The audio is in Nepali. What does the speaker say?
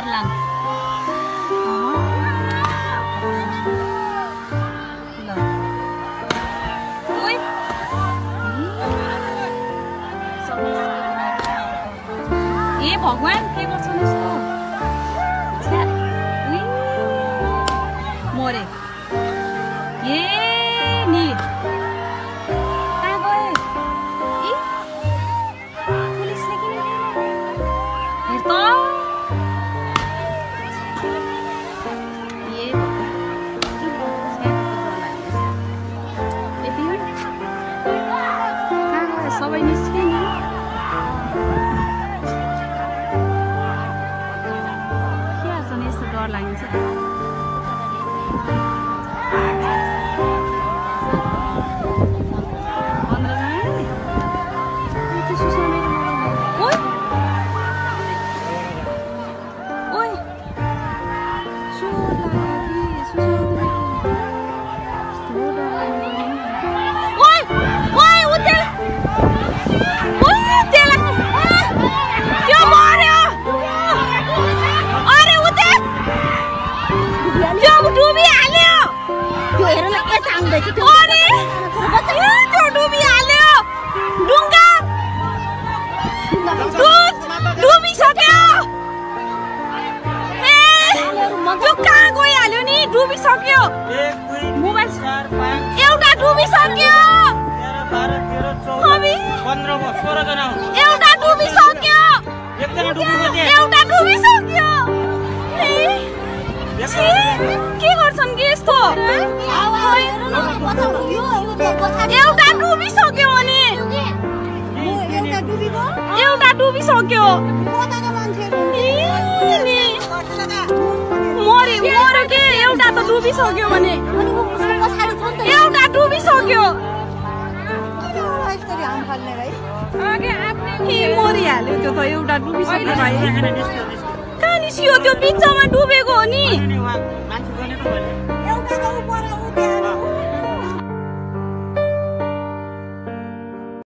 Morlan. ए भगवान् के गर्छ मरे ए नि when you skinny. त्यो डुबिहाल्यो त्यो हेर न यता आउँदैछ त्यो अरे त्यो डुबिहाल्यो डुङ्गा डुब डुबिसक्यो ए त्यो कहाँ गइहाल्यो नि? डुबिसक्यो मोबाइल एउटा डुबिसक्यो तेह्र बाह्र तेह्र गर्छन् कि यस्तो एउटा डुबिसक्यो अनि एउटा डुबिसक्यो के एउटा त डुबिसक्यो भने एउटा डुबिसक्यो मरिहाल्यो त्यो त एउटा डुबिसक्यो भाइ कहाँ निस्कियो त्यो बिचमा डुबेको हो नि अनि उहाँ